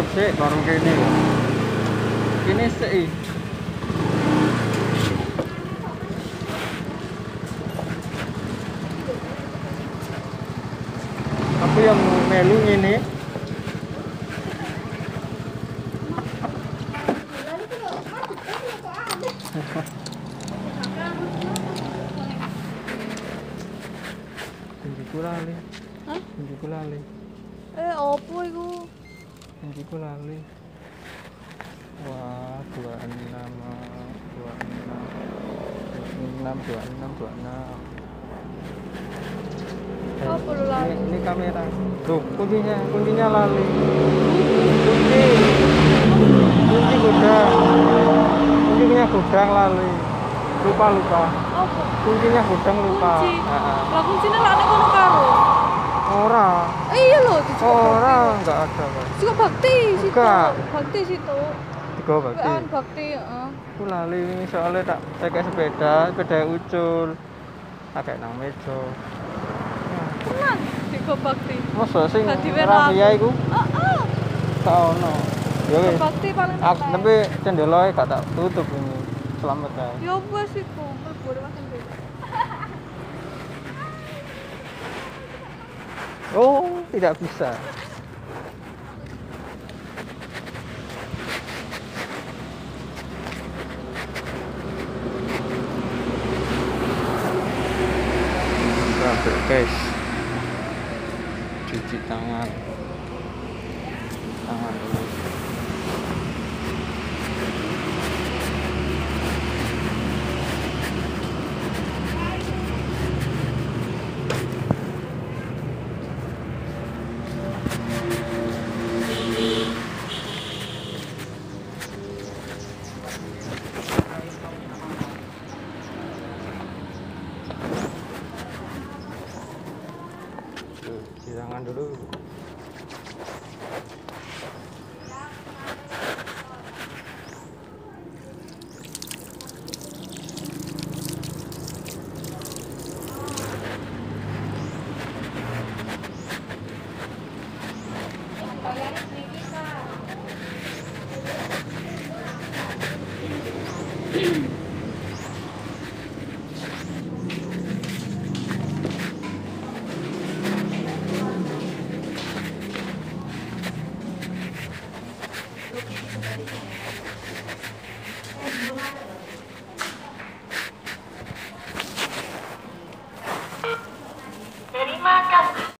Cukup sih baru kene. Kene sih. Aku yang melu ini Kunci lali. Hah? Kunci lali. Eh, opo iku? Kunci lali. Wah, dua enam, dua enam, enam, dua enam, dua enam. Ini, ini kamera. Tuh, kuncinya, kuncinya lali. Kunci, kunci gudang. Kuncinya gudang lali. Lupa lupa. Kuncinya gudang lupa. Kunci. Heeh. Lah kuncine lak nek kono karo. Ora, Eh, iya lho, di ora, enggak ada. Pak. Suka bakti situ. Bakti situ. Tiga bakti. Wean bakti, heeh. Aku lali ini soalnya tak kayak sepeda, sepeda ucul. Kayak nang meja. Tenan Diko bakti. Masa sing rahasia aku. iku Heeh. tak ono. Ya wis. bakti paling Aku tapi cendoloe gak tak tutup ini. Selamat ya. Ya wes iku, mlebu makan deh. Oh, tidak bisa.